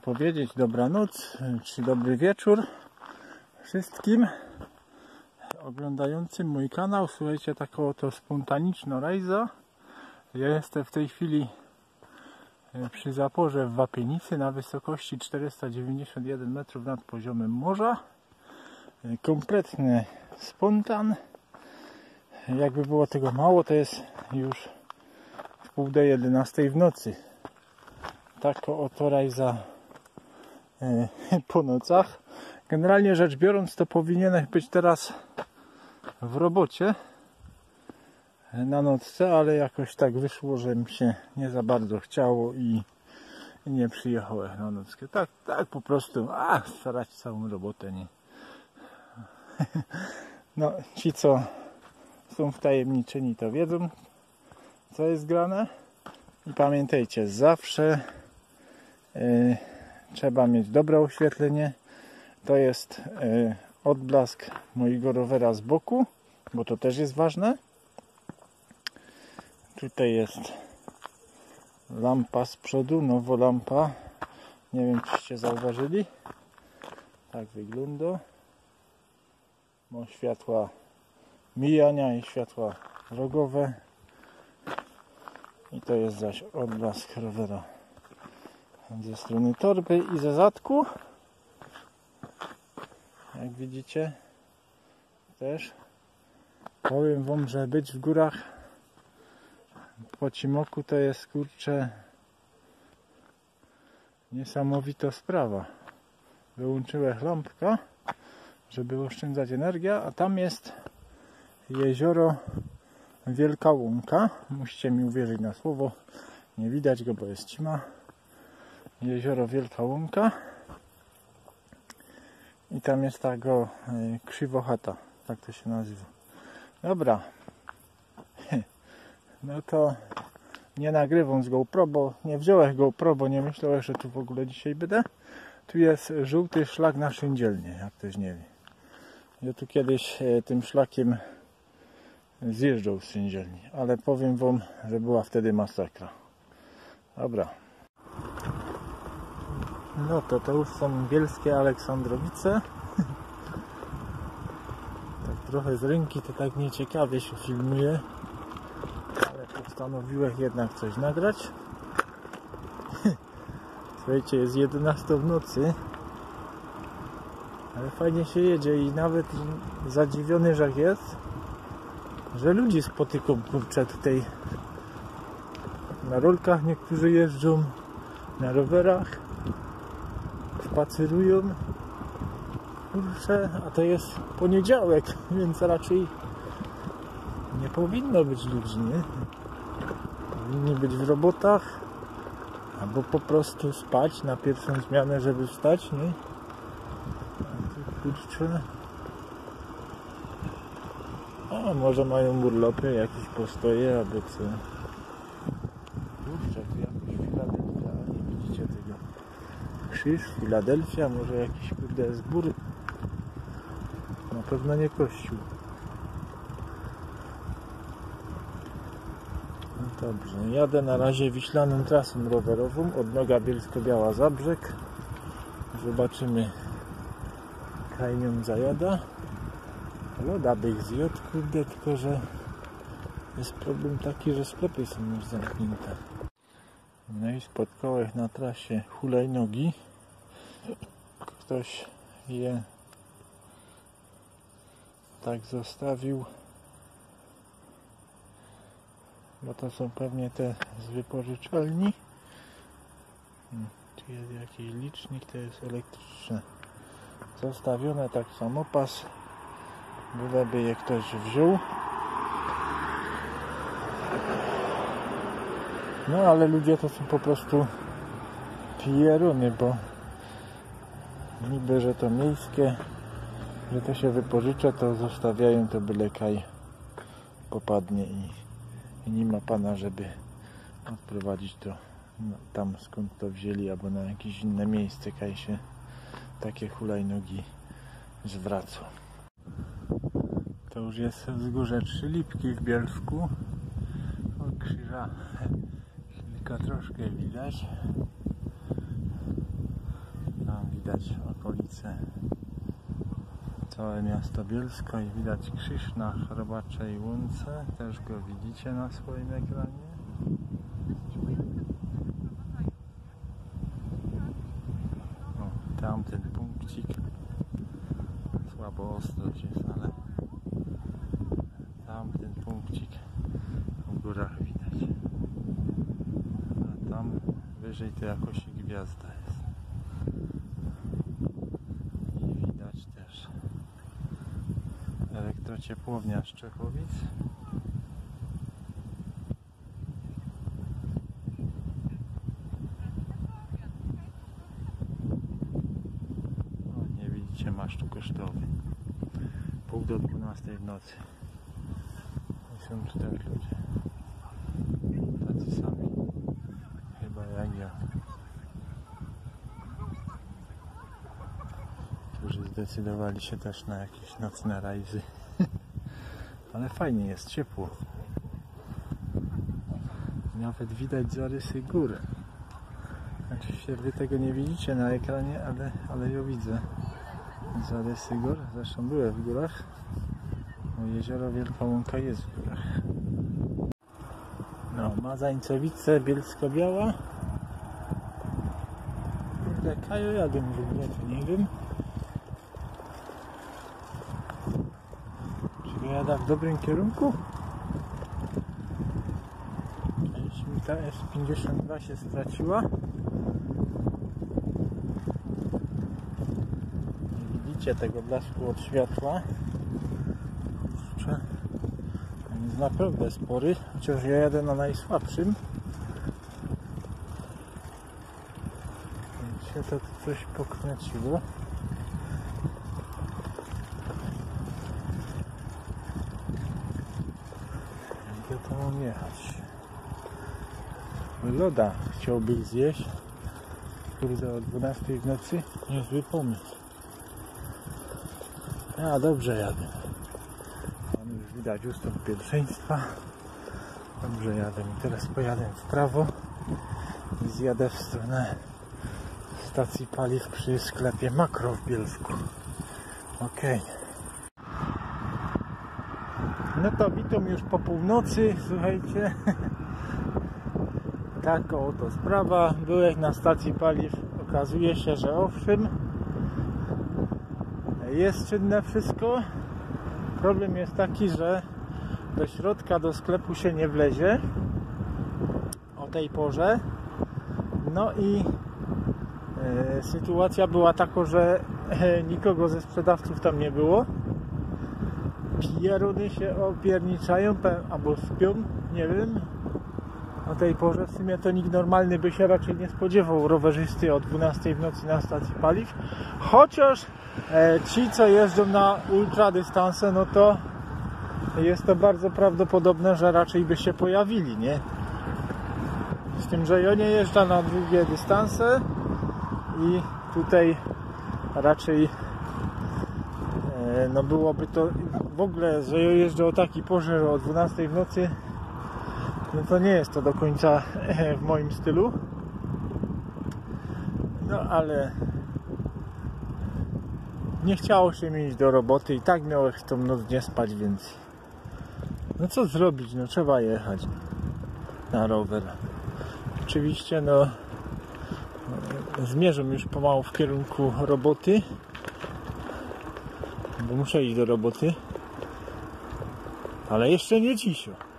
powiedzieć, dobranoc czy dobry wieczór wszystkim oglądającym mój kanał. Słuchajcie, taką oto spontaniczną rajza. Ja jestem w tej chwili e, przy zaporze w Wapienicy na wysokości 491 metrów nad poziomem morza. E, Kompletny spontan. Jakby było tego mało, to jest już w pół do 11 w nocy. Taka oto rajza po nocach. Generalnie rzecz biorąc, to powinienem być teraz w robocie na nocce, ale jakoś tak wyszło, że mi się nie za bardzo chciało i nie przyjechałem na nockę. Tak, tak po prostu, a starać całą robotę, nie. No, ci co są wtajemniczeni to wiedzą, co jest grane. I pamiętajcie, zawsze yy, trzeba mieć dobre oświetlenie. To jest yy, odblask mojego rowera z boku, bo to też jest ważne. Tutaj jest lampa z przodu, nowo lampa. Nie wiem, czyście zauważyli. Tak wygląda. Ma światła mijania i światła rogowe. I to jest zaś odblask rowera ze strony torby i ze zadku. Jak widzicie też powiem wam, że być w górach po Cimoku to jest kurczę niesamowita sprawa. Wyłączyłem lampkę żeby oszczędzać energię a tam jest jezioro Wielka Łąka. Musicie mi uwierzyć na słowo. Nie widać go, bo jest cima jezioro Wielka Łąka i tam jest tego y, krzywochata, tak to się nazywa. Dobra. No to nie nagrywam z GoPro, bo nie wziąłem GoPro, bo nie myślałem, że tu w ogóle dzisiaj będę. Tu jest żółty szlak na szyndzielnie, jak ktoś nie wie. Ja tu kiedyś y, tym szlakiem zjeżdżał z szyndzielni, ale powiem wam, że była wtedy masakra. Dobra. No to to już są bielskie Aleksandrowice. tak trochę z ręki to tak nieciekawie się filmuje. Ale postanowiłem jednak coś nagrać. Słuchajcie, jest 11 w nocy. Ale fajnie się jedzie i nawet zadziwiony, że jest, że ludzi spotykam kurczę tutaj na rolkach niektórzy jeżdżą, na rowerach spacerują. Kurczę, a to jest poniedziałek, więc raczej nie powinno być ludzi, nie? Powinni być w robotach albo po prostu spać na pierwszą zmianę, żeby wstać, nie? A kurczę. A może mają urlopy, jakieś postoje albo co. Kurczę, tu jakoś Filadelfia, ale nie widzicie tego. Krzyż, Filadelfia, może jakiś kurde zbór. Na pewno nie kościół. No dobrze, jadę na razie wiślaną trasą rowerową od Noga Bielsko-Biała Zabrzeg. Zobaczymy, kaj nią zajada. Loda bych zjadł, kurde, tylko że jest problem taki, że sklepy są już zamknięte. No i spotkałem na trasie hulajnogi. Ktoś je tak zostawił. Bo to są pewnie te z wypożyczalni. Hmm, Tu jest jakiś licznik, to jest elektryczne. Zostawione tak samopas. Byleby je ktoś wziął. No ale ludzie to są po prostu pieruny, bo niby, że to miejskie, że to się wypożycza, to zostawiają to byle kaj popadnie i, i nie ma pana, żeby odprowadzić to no, tam skąd to wzięli, albo na jakieś inne miejsce, kaj się takie hulajnogi zwraca. To już jest wzgórze Trzy Lipki w Bielsku. Od krzyża kilka troszkę widać. Widać okolice. Całe miasto Bielsko i widać krzyż na Chrobaczej Łące. Też go widzicie na swoim ekranie. O, tamten punkcik. Słabo ostrość jest, ale tamten punkcik w górach widać. A tam wyżej to jakoś gwiazda jest i widać też elektrociepłownia Szczechowic? Nie widzicie masztu kosztowy. Pół do 12 w nocy. I są czterech ludzie. Tacy sami. Chyba jak ja. Którzy zdecydowali się też na jakieś nocne rajzy ale fajnie jest, ciepło. Nawet widać zarysy góry. Oczywiście wy tego nie widzicie na ekranie ale, ale ja widzę zarysy gór, zresztą byłem w górach. No, jezioro Wielka Łąka jest w górach. No, Mazańcowice, Bielsko-Biała. Kurde, może w to nie wiem Czy ja jadę w dobrym kierunku? Jeśli mi ta S52 się straciła Nie widzicie tego blasku od światła Kurczę jest naprawdę spory, chociaż ja jadę na najsłabszym. Więc się to coś pokręciło. Gdzie to mam jechać? Loda chciałbym zjeść. Kurde, o 12 w nocy niezły pomysł. A dobrze jadę. Tam już widać ustąp pierwszeństwa. Dobrze jadę i teraz pojadę w prawo i zjadę w stronę stacji paliw przy sklepie Makro w Bielsku. Ok. No to witam już po północy, słuchajcie. Taka oto sprawa. Byłem na stacji paliw. Okazuje się, że owszem, jest czynne wszystko. Problem jest taki, że do środka, do sklepu się nie wlezie o tej porze. No i e, sytuacja była taka, że e, nikogo ze sprzedawców tam nie było. Pieruny się opierniczają albo spią, nie wiem. O tej porze w sumie to nikt normalny by się raczej nie spodziewał rowerzysty o 12 w nocy na stacji paliw. Chociaż e, ci, co jeżdżą na ultradystanse, no to jest to bardzo prawdopodobne, że raczej by się pojawili, nie? Z tym, że ja nie jeżdżę na długie dystanse i tutaj raczej e, no byłoby to w ogóle, że ja jeżdżę o takiej porze, o 12 w nocy no to nie jest to do końca e, w moim stylu no ale nie chciało się mi iść do roboty i tak miałem tą noc nie spać, więc no co zrobić, no trzeba jechać na rower. Oczywiście no zmierzam już pomału w kierunku roboty, bo muszę iść do roboty, ale jeszcze nie cisio.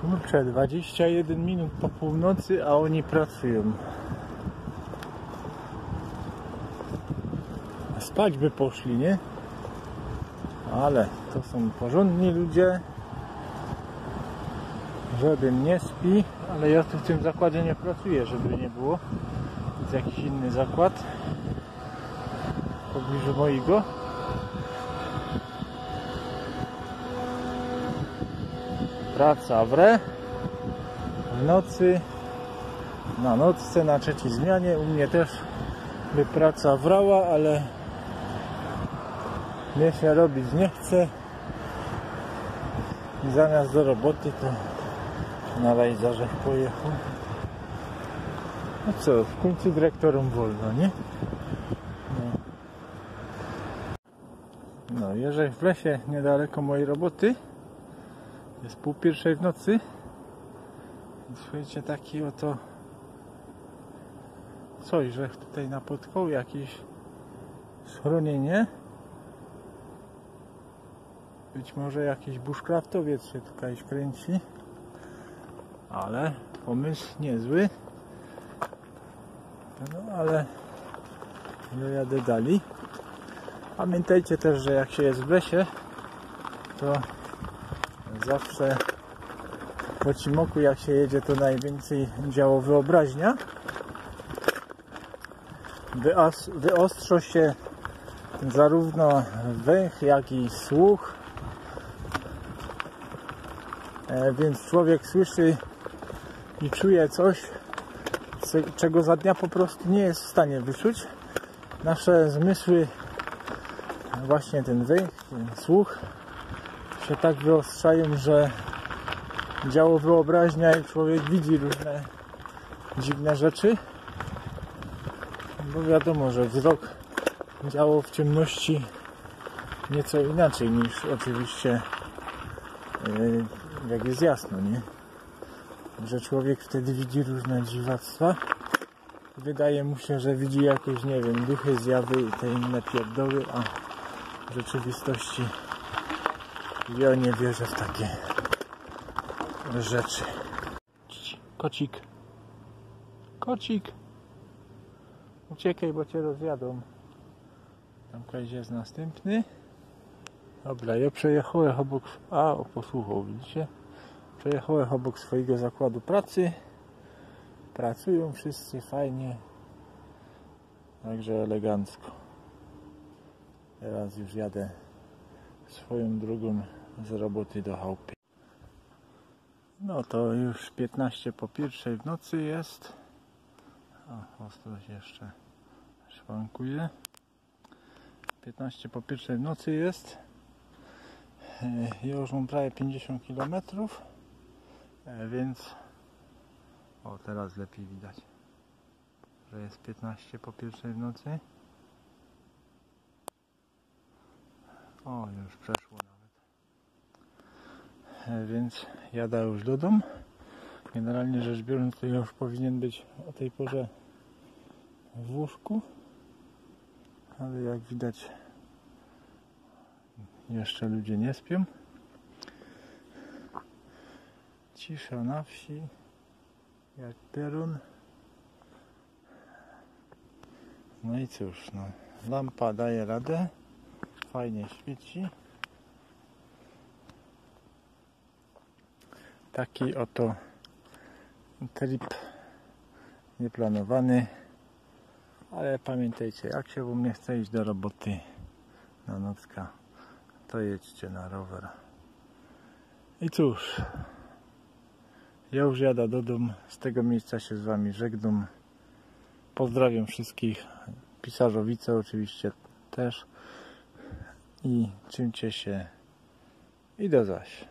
Kurczę, 21 minut po północy, a oni pracują. Spać by poszli, nie? Ale to są porządni ludzie. Żaden nie śpi, ale ja tu w tym zakładzie nie pracuję, żeby nie było. Jest jakiś inny zakład w pobliżu mojego. Praca wre w nocy na nocce, na trzeciej zmianie. U mnie też by praca wrała, ale mnie się robić nie chce. I zamiast do roboty to na rajzarzech pojechał. No co, w końcu dyrektorom wolno, nie? No, no w lesie niedaleko mojej roboty. Jest pół pierwszej w nocy. Słuchajcie, taki oto coś, że tutaj napotkało jakieś schronienie. Być może jakiś bushcraftowiec się tutaj kręci. Ale pomysł niezły. No ale ja jadę dalej. Pamiętajcie też, że jak się jest w lesie, to zawsze po cimoku jak się jedzie, to najwięcej działo wyobraźnia. Wyos wyostrzo się zarówno węch, jak i słuch. E, więc człowiek słyszy i czuje coś, czego za dnia po prostu nie jest w stanie wyczuć. Nasze zmysły, właśnie ten węch, ten słuch, się tak wyostrzają, że działo wyobraźnia i człowiek widzi różne dziwne rzeczy. Bo wiadomo, że wzrok działo w ciemności nieco inaczej niż oczywiście yy, jak jest jasno, nie? Że człowiek wtedy widzi różne dziwactwa. Wydaje mu się, że widzi jakieś, nie wiem, duchy, zjawy i te inne pierdoły, a w rzeczywistości ja nie wierzę w takie rzeczy. Kocik. Kocik. Uciekaj, bo cię rozjadą. Tam koleś jest następny. Dobra, ja przejechałem obok... A, o, posłuchał, widzicie? Przejechałem obok swojego zakładu pracy. Pracują wszyscy fajnie. Także elegancko. Teraz już jadę swoją drogą z roboty do chałupy. No to już 15 po pierwszej w nocy jest. O, ostrość jeszcze szwankuje. 15 po pierwszej w nocy jest. Ja już mam prawie 50 km. Więc o teraz lepiej widać, że jest 15 po pierwszej w nocy. O, już przeszło nawet. E, więc jadę już do domu. Generalnie rzecz biorąc, to już powinien być o tej porze w łóżku. Ale jak widać, jeszcze ludzie nie śpią. Cisza na wsi, jak perun. No i cóż, no, lampa daje radę fajnie świeci. Taki oto trip nieplanowany. Ale pamiętajcie, jak się wam nie chce iść do roboty na nocka, to jedźcie na rower. I cóż, ja już jadę do domu. Z tego miejsca się z wami żegnam. Pozdrawiam wszystkich. Pisarzowice oczywiście też i czymcie się i do zaś.